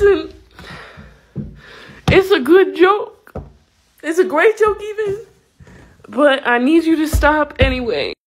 listen, it's a good joke. It's a great joke, even. But I need you to stop anyway.